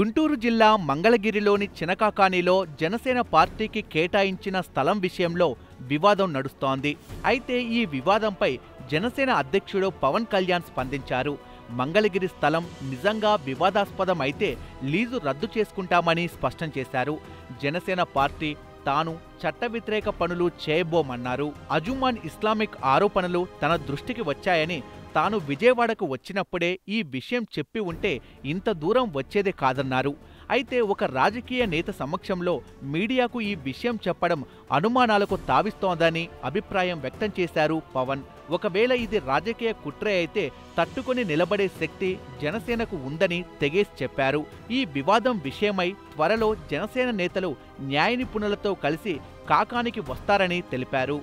గుంటూరు జిల్లా మంగళగిరిలోని చినకాకానిలో జనసేన పార్టీకి కేటాయించిన స్థలం విషయంలో వివాదం నడుస్తోంది. అయితే ఈ వివాదంపై జనసేన అధ్యక్షుడు పవన్ కళ్యాణ్ స్పందించారు. మంగళగిరి స్థలం నిజంగా వివాదాస్పదం అయితే లీజు రద్దు చేసుకుంటామని స్పష్టం చేశారు. జనసేన పార్టీ తాను చట్ట వ్యతిరేక పనులు చేయబోమన్నారు. అజుమాన్ ఇస్లామిక్ ఆరోపణలు తన దృష్టికి వచ్చాయని తాను విజయవాడకు వచ్చినప్పుడే ఈ విషయం చెప్పి ఉంటే ఇంత దూరం వచ్చేదే కాదన్నారు. అయితే ఒక రాజకీయ నేత సమక్షంలో మీడియాకు ఈ విషయం చెప్పడం అనుమానాలకు తావిస్తోందని అభిప్రాయం వ్యక్తం చేశారు పవన్. ఒకవేళ ఇది రాజకీయ కుట్రే అయితే తట్టుకుని నిలబడే శక్తి జనసేనకు ఉందని తెగేసి చెప్పారు. ఈ వివాదం విషయమై త్వరలో జనసేన నేతలు న్యాయ నిపుణులతో కలిసి కాకానికి వస్తారని తెలిపారు.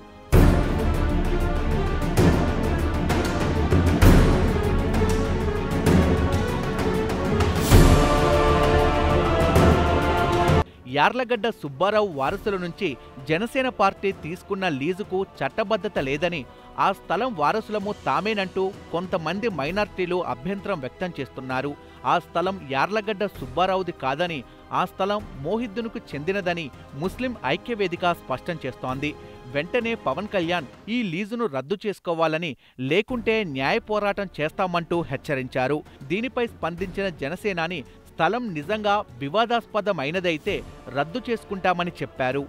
యార్లగడ్డ సుబ్బారావు వారసుల నుంచి జనసేన పార్టీ తీసుకున్న లీజుకు చట్టబద్ధత లేదని ఆ స్థలం వారసులము తామేనంటూ కొంతమంది మైనార్టీలు అభ్యంతరం వ్యక్తం చేస్తున్నారు. ఆ స్థలం యార్లగడ్డ సుబ్బారావుది కాదని ఆ స్థలం మోహిద్దునుకు చెందినదని ముస్లిం ఐక్యవేదిక స్పష్టం చేస్తోంది. వెంటనే పవన్ కళ్యాణ్ ఈ లీజును రద్దు చేసుకోవాలని లేకుంటే న్యాయ పోరాటం చేస్తామంటూ హెచ్చరించారు. దీనిపై స్పందించిన జనసేనాని స్థలం నిజంగా వివాదాస్పదమైనదైతే రద్దు చేసుకుంటామని చెప్పారు.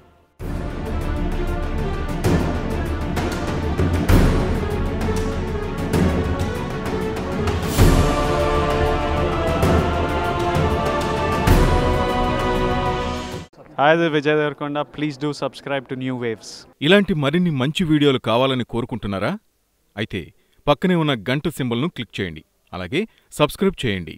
Please do subscribe to New Waves. ఇలాంటి మరిన్ని మంచి వీడియోలు కావాలని కోరుకుంటున్నారా అయితే పక్కనే ఉన్న గంట సింబల్ను క్లిక్ చేయండి అలాగే సబ్స్క్రైబ్ చేయండి